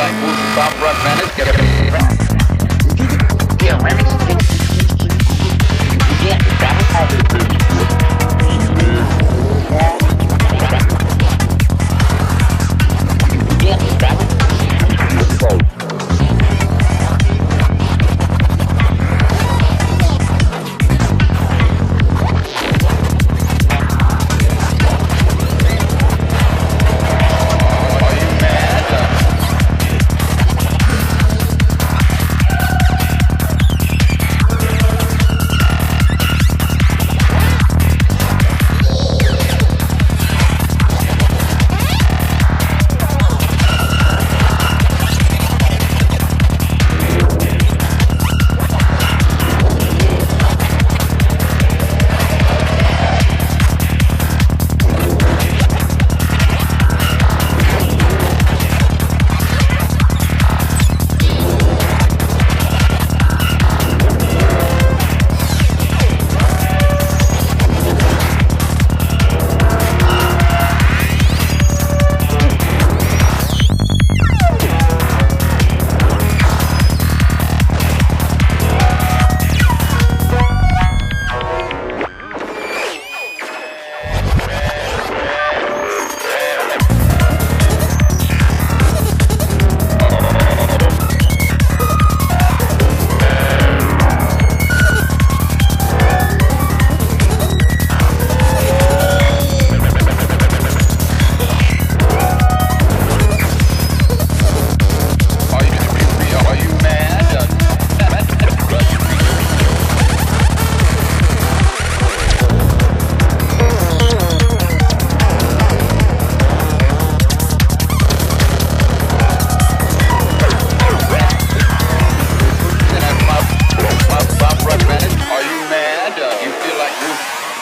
like moving Bob Rush Venice?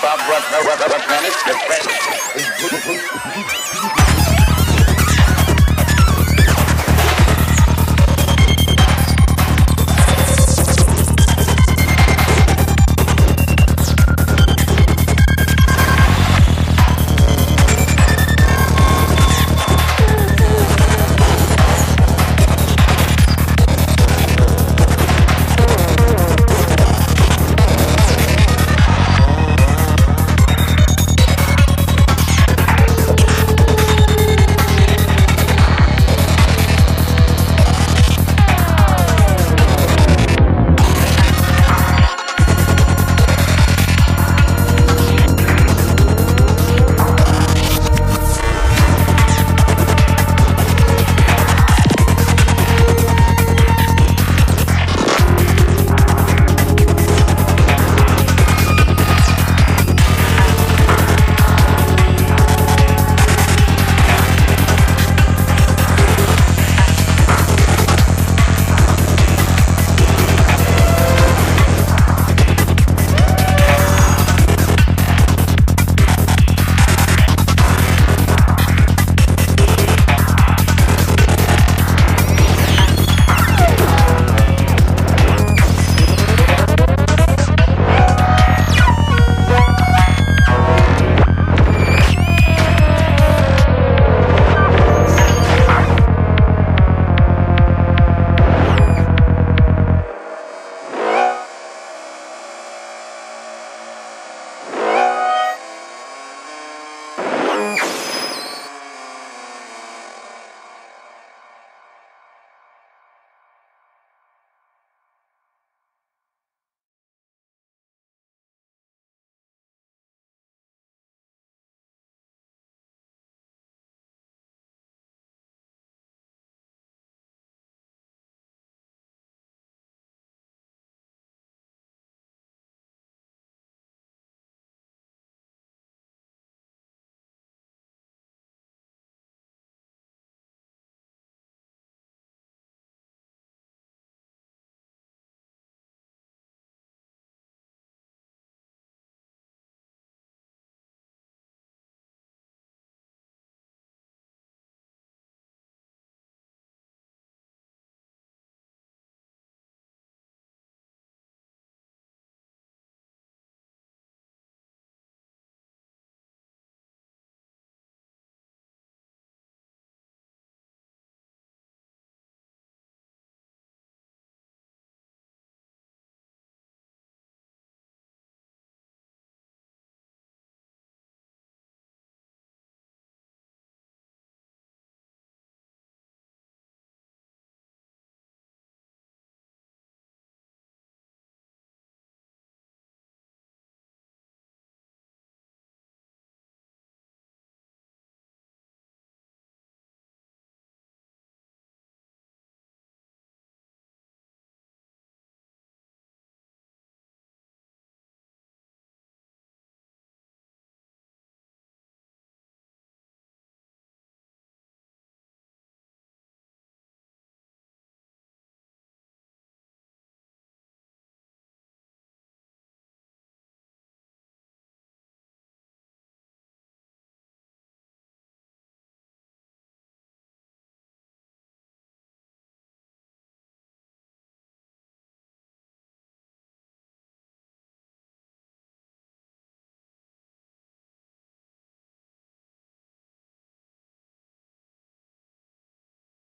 Bob Ruff, Ruff, Ruff, Ruff, Ruff,